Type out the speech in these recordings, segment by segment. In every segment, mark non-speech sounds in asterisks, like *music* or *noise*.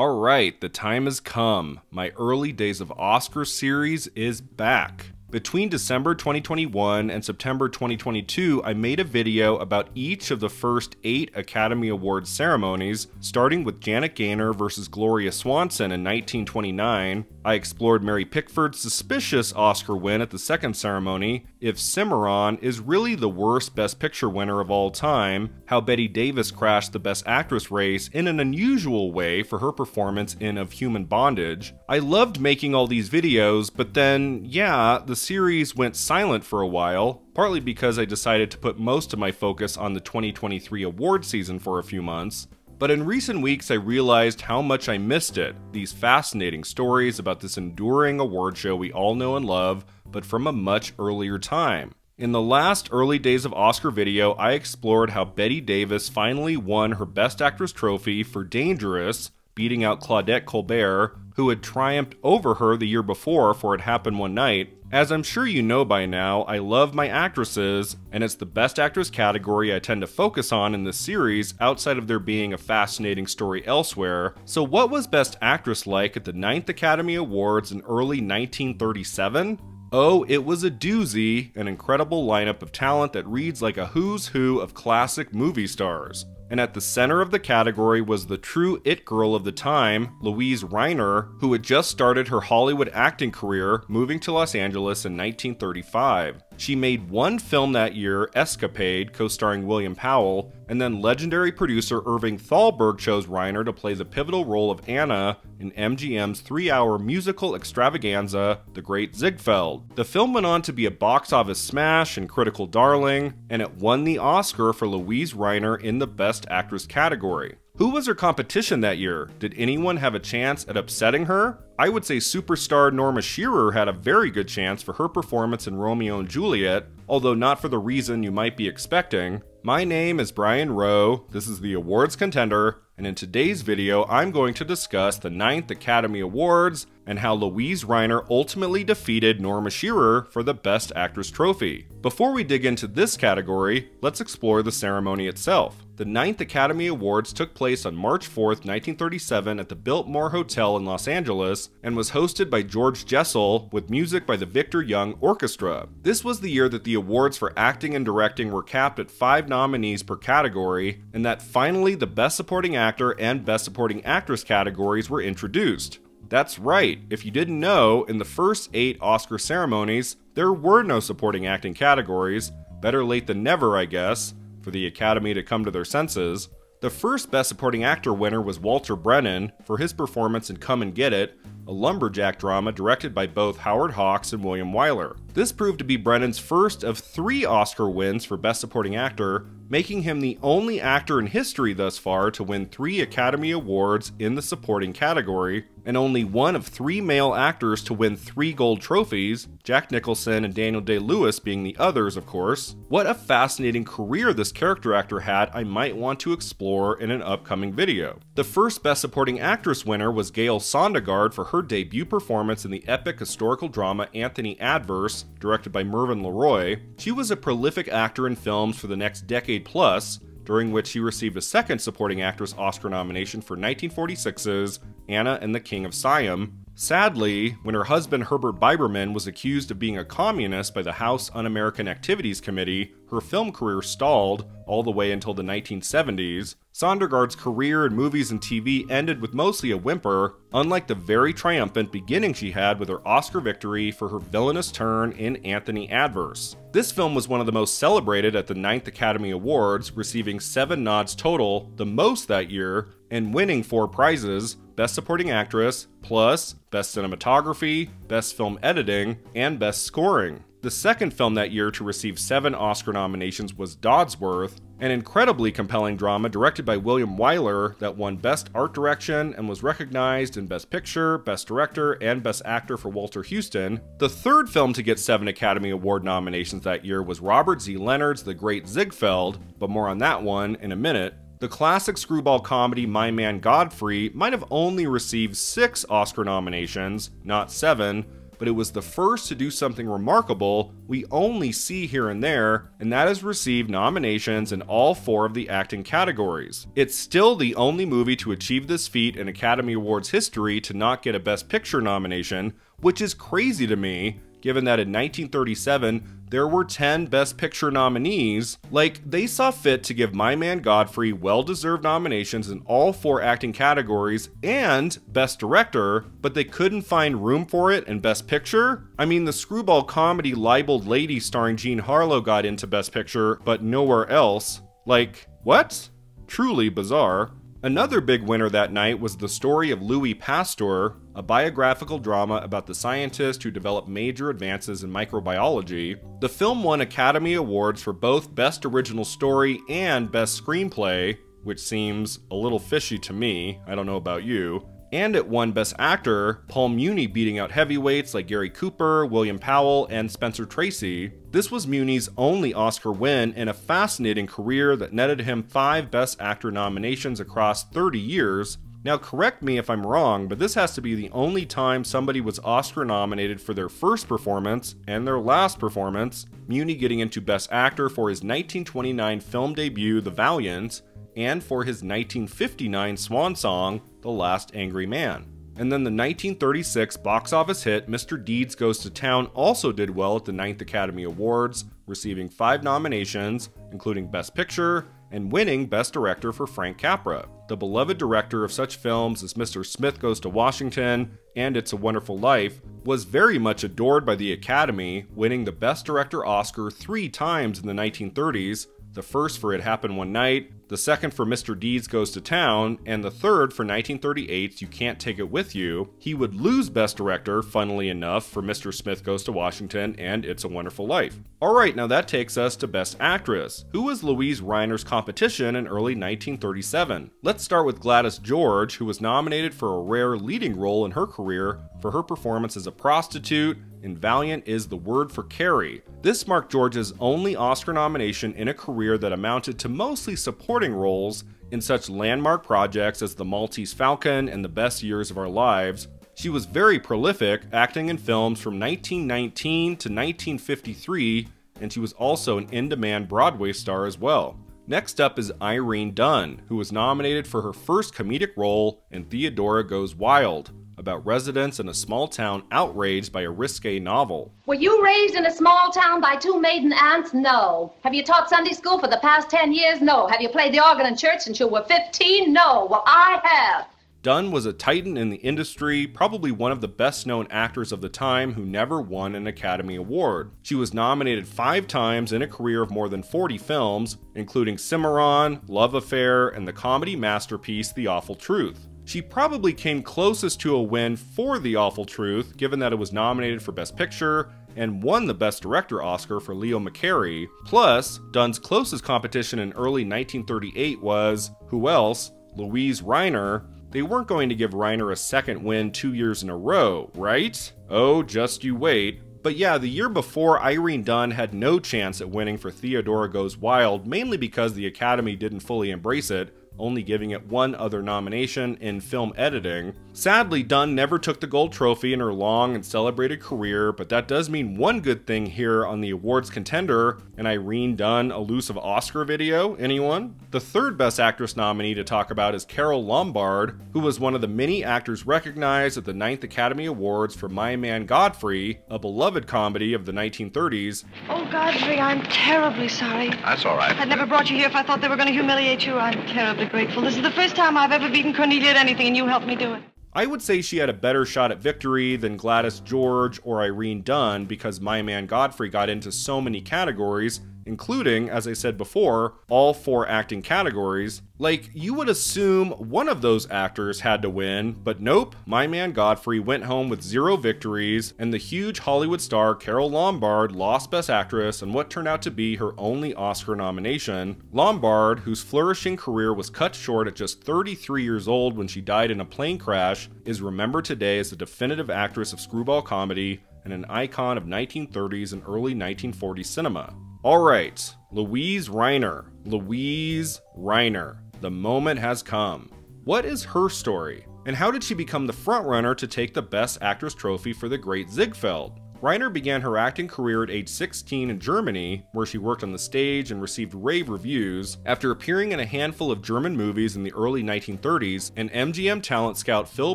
Alright, the time has come. My early days of Oscar series is back. Between December 2021 and September 2022, I made a video about each of the first eight Academy Awards ceremonies, starting with Janet Gaynor versus Gloria Swanson in 1929. I explored Mary Pickford's suspicious Oscar win at the second ceremony, if Cimarron is really the worst Best Picture winner of all time, how Bette Davis crashed the Best Actress race in an unusual way for her performance in Of Human Bondage. I loved making all these videos, but then, yeah, the series went silent for a while, partly because I decided to put most of my focus on the 2023 award season for a few months. But in recent weeks, I realized how much I missed it. These fascinating stories about this enduring award show we all know and love, but from a much earlier time. In the last early days of Oscar video, I explored how Bette Davis finally won her Best Actress trophy for Dangerous, beating out Claudette Colbert, who had triumphed over her the year before for It Happened One Night. As I'm sure you know by now, I love my actresses, and it's the Best Actress category I tend to focus on in this series outside of there being a fascinating story elsewhere. So, what was Best Actress like at the 9th Academy Awards in early 1937? Oh, it was a doozy, an incredible lineup of talent that reads like a who's who of classic movie stars and at the center of the category was the true it girl of the time, Luise Rainer, who had just started her Hollywood acting career, moving to Los Angeles in 1935. She made one film that year, Escapade, co starring William Powell, and then legendary producer Irving Thalberg chose Rainer to play the pivotal role of Anna in MGM's three hour musical extravaganza, The Great Ziegfeld. The film went on to be a box office smash and critical darling, and it won the Oscar for Luise Rainer in the Best Actress category. Who was her competition that year? Did anyone have a chance at upsetting her? I would say superstar Norma Shearer had a very good chance for her performance in Romeo and Juliet, although not for the reason you might be expecting. My name is Brian Rowe, this is the Awards Contender, and in today's video I'm going to discuss the 9th Academy Awards and how Luise Rainer ultimately defeated Norma Shearer for the Best Actress trophy. Before we dig into this category, let's explore the ceremony itself. The 9th Academy Awards took place on March 4, 1937 at the Biltmore Hotel in Los Angeles and was hosted by George Jessel with music by the Victor Young Orchestra. This was the year that the awards for acting and directing were capped at five nominees per category, and that finally the Best Supporting Actor and Best Supporting Actress categories were introduced. That's right, if you didn't know, in the first eight Oscar ceremonies, there were no supporting acting categories. Better late than never, I guess for the Academy to come to their senses. The first Best Supporting Actor winner was Walter Brennan for his performance in Come and Get It, a lumberjack drama directed by both Howard Hawks and William Wyler. This proved to be Brennan's first of three Oscar wins for Best Supporting Actor, making him the only actor in history thus far to win three Academy Awards in the supporting category, and only one of three male actors to win three gold trophies, Jack Nicholson and Daniel Day Lewis being the others, of course. What a fascinating career this character actor had, I might want to explore in an upcoming video. The first Best Supporting Actress winner was Gale Sondergaard for her debut performance in the epic historical drama Anthony Adverse, directed by Mervyn LeRoy. She was a prolific actor in films for the next decade Plus, during which she received a second Supporting Actress Oscar nomination for 1946's Anna and the King of Siam. Sadly, when her husband Herbert Biberman was accused of being a communist by the House Un American Activities Committee, her film career stalled all the way until the 1970s. Sondergaard's career in movies and TV ended with mostly a whimper, unlike the very triumphant beginning she had with her Oscar victory for her villainous turn in Anthony Adverse. This film was one of the most celebrated at the 9th Academy Awards, receiving seven nods total, the most that year, and winning four prizes Best Supporting Actress, plus Best Cinematography, Best Film Editing, and Best Scoring. The second film that year to receive seven Oscar nominations was Dodsworth, an incredibly compelling drama directed by William Wyler that won Best Art Direction and was recognized in Best Picture, Best Director, and Best Actor for Walter Huston. The third film to get seven Academy Award nominations that year was Robert Z. Leonard's The Great Ziegfeld, but more on that one in a minute. The classic screwball comedy My Man Godfrey might have only received six Oscar nominations, not seven, but it was the first to do something remarkable we only see here and there, and that is receive nominations in all four of the acting categories. It's still the only movie to achieve this feat in Academy Awards history to not get a Best Picture nomination, which is crazy to me, given that in 1937 there were 10 Best Picture nominees, like, they saw fit to give My Man Godfrey well deserved nominations in all four acting categories and Best Director, but they couldn't find room for it in Best Picture? I mean, the screwball comedy Libeled Lady starring Jean Harlow got into Best Picture, but nowhere else. Like, what? Truly bizarre. Another big winner that night was the story of Louis Pasteur, a biographical drama about the scientist who developed major advances in microbiology. The film won Academy Awards for both Best Original Story and Best Screenplay, which seems a little fishy to me, I don't know about you and it won Best Actor, Paul Muni beating out heavyweights like Gary Cooper, William Powell, and Spencer Tracy. This was Muni's only Oscar win in a fascinating career that netted him five Best Actor nominations across 30 years. Now, correct me if I'm wrong, but this has to be the only time somebody was Oscar nominated for their first performance and their last performance, Muni getting into Best Actor for his 1929 film debut, The Valiant, and for his 1959 swan song, The Last Angry Man. And then the 1936 box office hit Mr. Deeds Goes to Town also did well at the 9th Academy Awards, receiving five nominations, including Best Picture, and winning Best Director for Frank Capra, the beloved director of such films as Mr. Smith Goes to Washington and It's a Wonderful Life, was very much adored by the Academy, winning the Best Director Oscar three times in the 1930s, the first for It Happened One Night, the second for Mr. Deeds Goes to Town, and the third for 1938's You Can't Take It With You. He would lose Best Director, funnily enough, for Mr. Smith Goes to Washington and It's a Wonderful Life. Alright, now that takes us to Best Actress. Who was Luise Rainer's competition in early 1937? Let's start with Gladys George, who was nominated for a rare leading role in her career for her performance as a prostitute in Valiant is the word for Carrie. This marked George's only Oscar nomination in a career that amounted to mostly supporting roles in such landmark projects as The Maltese Falcon and The Best Years of Our Lives. She was very prolific, acting in films from 1919 to 1953, and she was also an in demand Broadway star as well. Next up is Irene Dunne, who was nominated for her first comedic role in Theodora Goes Wild about residents in a small town outraged by a risque novel. Were you raised in a small town by two maiden aunts? No. Have you taught Sunday school for the past 10 years? No. Have you played the organ in church since you were 15? No. Well, I have. Dunne was a titan in the industry, probably one of the best known actors of the time who never won an Academy Award. She was nominated five times in a career of more than 40 films, including Cimarron, Love Affair, and the comedy masterpiece The Awful Truth. She probably came closest to a win for The Awful Truth, given that it was nominated for Best Picture and won the Best Director Oscar for Leo McCarey. Plus, Dunne's closest competition in early 1938 was, who else? Luise Rainer. They weren't going to give Rainer a second win two years in a row, right? Oh, just you wait. But yeah, the year before, Irene Dunne had no chance at winning for Theodora Goes Wild, mainly because the Academy didn't fully embrace it, only giving it one other nomination in film editing. Sadly, Dunne never took the gold trophy in her long and celebrated career, but that does mean one good thing here on the awards contender an Irene Dunne elusive Oscar video. Anyone? The third Best Actress nominee to talk about is Carole Lombard, who was one of the many actors recognized at the 9th Academy Awards for My Man Godfrey, a beloved comedy of the 1930s. Oh, Godfrey, I'm terribly sorry. That's all right. I'd never brought you here if I thought they were going to humiliate you. I'm terribly grateful. This is the first time I've ever beaten Cornelia at anything, and you helped me do it. I would say she had a better shot at victory than Gladys George or Irene Dunne because My Man Godfrey got into so many categories including, as I said before, all four acting categories. Like, you would assume one of those actors had to win, but nope, my man Godfrey went home with zero victories, and the huge Hollywood star Carole Lombard lost Best Actress and what turned out to be her only Oscar nomination. Lombard, whose flourishing career was cut short at just 33 years old when she died in a plane crash, is remembered today as the definitive actress of screwball comedy and an icon of 1930s and early 1940s cinema. All right, Luise Rainer. Luise Rainer. The moment has come. What is her story? And how did she become the frontrunner to take the Best Actress trophy for The Great Ziegfeld? Rainer began her acting career at age 16 in Germany, where she worked on the stage and received rave reviews, after appearing in a handful of German movies in the early 1930s, and MGM talent scout Phil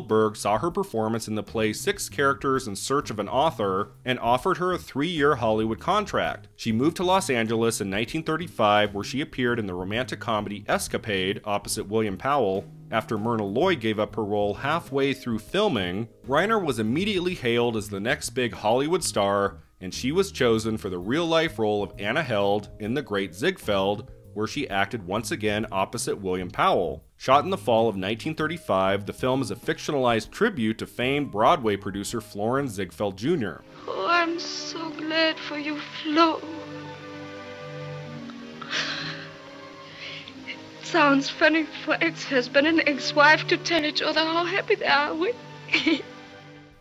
Berg saw her performance in the play Six Characters in Search of an Author and offered her a three year Hollywood contract. She moved to Los Angeles in 1935, where she appeared in the romantic comedy Escapade opposite William Powell, after Myrna Loy gave up her role halfway through filming, Rainer was immediately hailed as the next big Hollywood star, and she was chosen for the real life role of Anna Held in The Great Ziegfeld, where she acted once again opposite William Powell. Shot in the fall of 1935, the film is a fictionalized tribute to famed Broadway producer Florenz Ziegfeld Jr. Oh, I'm so glad for you, Flo. Sounds funny for ex-husband and ex-wife to tell each other how happy they are with. *laughs*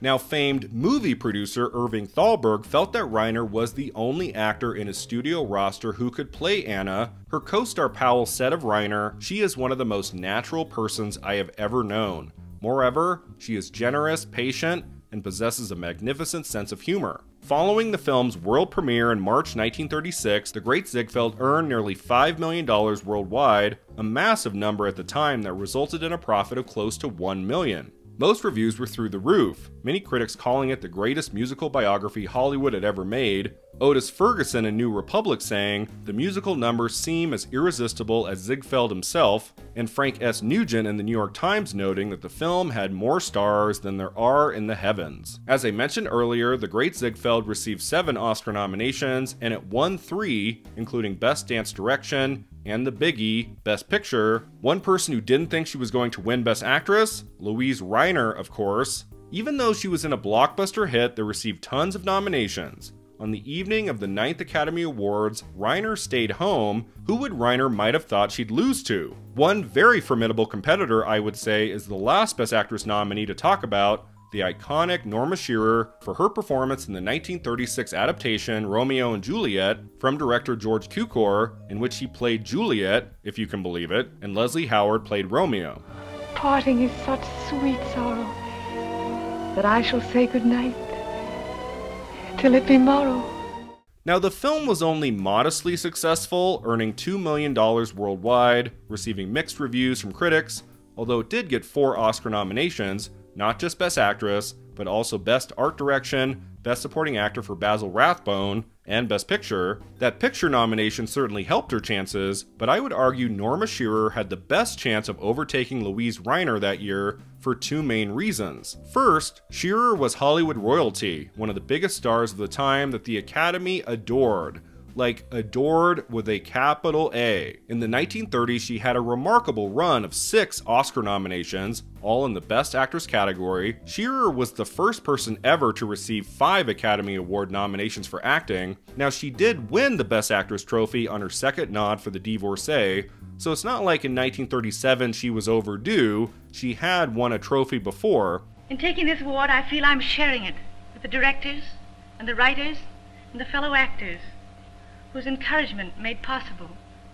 Now, famed movie producer Irving Thalberg felt that Rainer was the only actor in his studio roster who could play Anna. Her co star Powell said of Rainer, She is one of the most natural persons I have ever known. Moreover, she is generous, patient, and possesses a magnificent sense of humor. Following the film's world premiere in March 1936, The Great Ziegfeld earned nearly $5 million worldwide, a massive number at the time that resulted in a profit of close to 1 million. Most reviews were through the roof, many critics calling it the greatest musical biography Hollywood had ever made. Otis Ferguson in New Republic saying, The musical numbers seem as irresistible as Ziegfeld himself, and Frank S. Nugent in the New York Times noting that the film had more stars than there are in the heavens. As I mentioned earlier, The Great Ziegfeld received seven Oscar nominations, and it won three, including Best Dance Direction, and the biggie, Best Picture. One person who didn't think she was going to win Best Actress? Luise Rainer, of course. Even though she was in a blockbuster hit that received tons of nominations, on the evening of the 9th Academy Awards, Rainer stayed home. Who would Rainer might have thought she'd lose to? One very formidable competitor, I would say, is the last Best Actress nominee to talk about, the iconic Norma Shearer for her performance in the 1936 adaptation Romeo and Juliet from director George Cukor, in which he played Juliet, if you can believe it, and Leslie Howard played Romeo. Parting is such sweet sorrow that I shall say good night till it be morrow. Now, the film was only modestly successful, earning $2 million worldwide, receiving mixed reviews from critics, although it did get four Oscar nominations, not just Best Actress, but also Best Art Direction, Best Supporting Actor for Basil Rathbone, and Best Picture. That picture nomination certainly helped her chances, but I would argue Norma Shearer had the best chance of overtaking Luise Rainer that year for two main reasons. First, Shearer was Hollywood royalty, one of the biggest stars of the time that the Academy adored like adored with a capital A. In the 1930s, she had a remarkable run of six Oscar nominations, all in the Best Actress category. Shearer was the first person ever to receive five Academy Award nominations for acting. Now, she did win the Best Actress trophy on her second nod for The Divorcee, so it's not like in 1937 she was overdue, she had won a trophy before. In taking this award, I feel I'm sharing it with the directors and the writers and the fellow actors whose encouragement made possible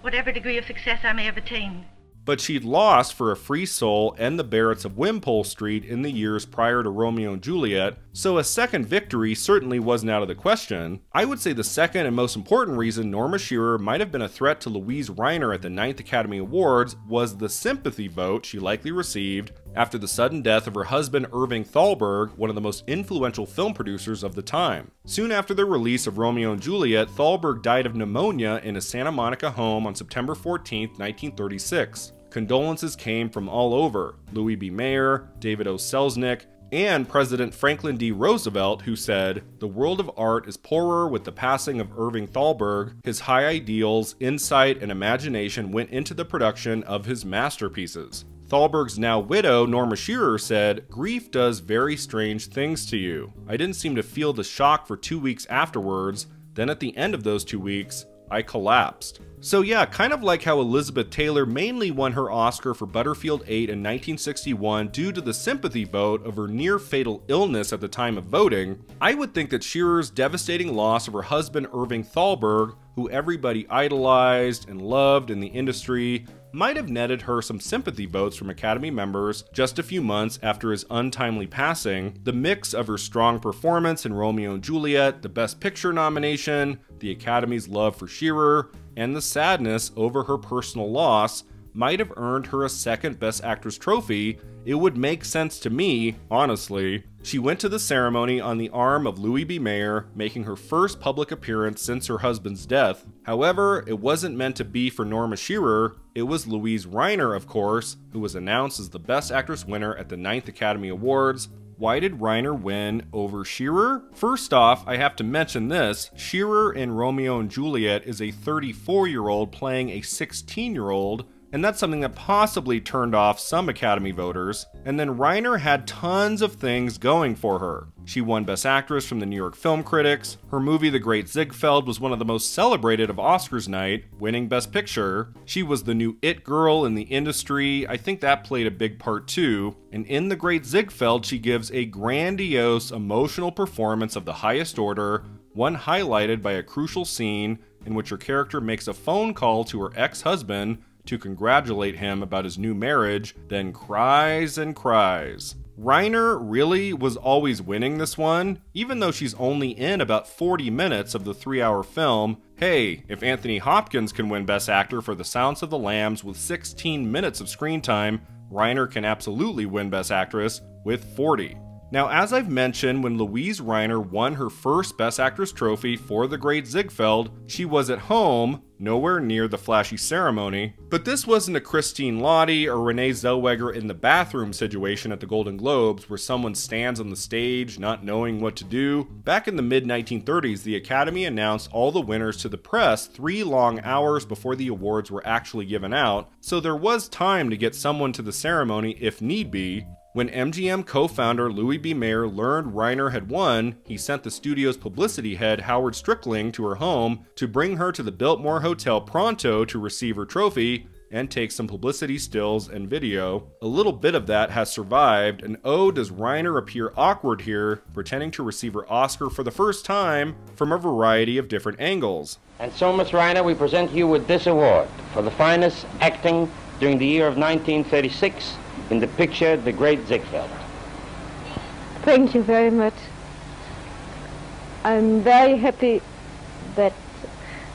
whatever degree of success I may have attained. But she'd lost for A Free Soul and The Barretts of Wimpole Street in the years prior to Romeo and Juliet, so a second victory certainly wasn't out of the question. I would say the second and most important reason Norma Shearer might have been a threat to Luise Rainer at the 9th Academy Awards was the sympathy vote she likely received after the sudden death of her husband Irving Thalberg, one of the most influential film producers of the time. Soon after the release of Romeo and Juliet, Thalberg died of pneumonia in his Santa Monica home on September 14, 1936. Condolences came from all over Louis B. Mayer, David O. Selznick, and President Franklin D. Roosevelt, who said, The world of art is poorer with the passing of Irving Thalberg. His high ideals, insight, and imagination went into the production of his masterpieces. Thalberg's now widow, Norma Shearer, said, Grief does very strange things to you. I didn't seem to feel the shock for two weeks afterwards. Then at the end of those two weeks, I collapsed. So, yeah, kind of like how Elizabeth Taylor mainly won her Oscar for Butterfield 8 in 1961 due to the sympathy vote of her near fatal illness at the time of voting, I would think that Shearer's devastating loss of her husband Irving Thalberg, who everybody idolized and loved in the industry, might have netted her some sympathy votes from Academy members just a few months after his untimely passing. The mix of her strong performance in Romeo and Juliet, the Best Picture nomination, the Academy's love for Shearer, and the sadness over her personal loss might have earned her a second Best Actress trophy, it would make sense to me, honestly. She went to the ceremony on the arm of Louis B. Mayer, making her first public appearance since her husband's death. However, it wasn't meant to be for Norma Shearer, it was Luise Rainer, of course, who was announced as the Best Actress winner at the 9th Academy Awards, why did Rainer win over Shearer? First off, I have to mention this. Shearer in Romeo and Juliet is a 34 year old playing a 16 year old, and that's something that possibly turned off some Academy voters. And then Rainer had tons of things going for her. She won Best Actress from the New York Film Critics. Her movie The Great Ziegfeld was one of the most celebrated of Oscars night, winning Best Picture. She was the new it girl in the industry. I think that played a big part too. And in The Great Ziegfeld, she gives a grandiose, emotional performance of the highest order, one highlighted by a crucial scene in which her character makes a phone call to her ex husband to congratulate him about his new marriage, then cries and cries. Rainer really was always winning this one, even though she's only in about 40 minutes of the three hour film. Hey, if Anthony Hopkins can win Best Actor for The Silence of the Lambs with 16 minutes of screen time, Rainer can absolutely win Best Actress with 40. Now, as I've mentioned, when Luise Rainer won her first Best Actress trophy for The Great Ziegfeld, she was at home, nowhere near the flashy ceremony. But this wasn't a Christine Lahti or Renee Zellweger in the bathroom situation at the Golden Globes where someone stands on the stage not knowing what to do. Back in the mid 1930s, the Academy announced all the winners to the press three long hours before the awards were actually given out, so there was time to get someone to the ceremony if need be. When MGM co founder Louis B. Mayer learned Rainer had won, he sent the studio's publicity head Howard Strickling to her home to bring her to the Biltmore Hotel pronto to receive her trophy and take some publicity stills and video. A little bit of that has survived, and oh, does Rainer appear awkward here, pretending to receive her Oscar for the first time from a variety of different angles. And so, Miss Rainer, we present you with this award for the finest acting during the year of 1936 in the picture The Great Ziegfeld. Thank you very much. I'm very happy that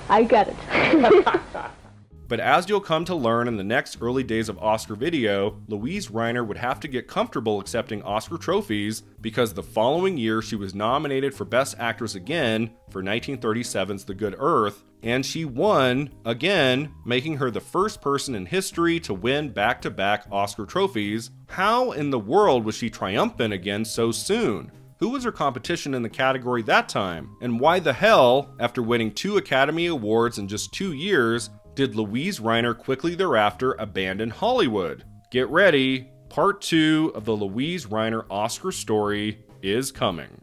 I got it. *laughs* *laughs* But as you'll come to learn in the next early days of Oscar video, Luise Rainer would have to get comfortable accepting Oscar trophies because the following year she was nominated for Best Actress again for 1937's The Good Earth, and she won again, making her the first person in history to win back to back Oscar trophies. How in the world was she triumphant again so soon? Who was her competition in the category that time? And why the hell, after winning two Academy Awards in just two years, did Luise Rainer quickly thereafter abandon Hollywood? Get ready, part two of the Luise Rainer Oscar story is coming.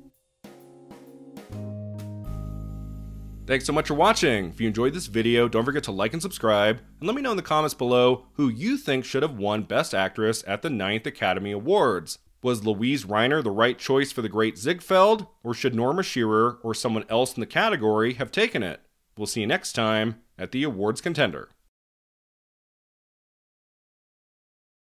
Thanks so much for watching. If you enjoyed this video, don't forget to like and subscribe, and let me know in the comments below who you think should have won Best Actress at the 9th Academy Awards. Was Luise Rainer the right choice for the Great Ziegfeld, or should Norma Shearer or someone else in the category have taken it? We'll see you next time at the awards contender.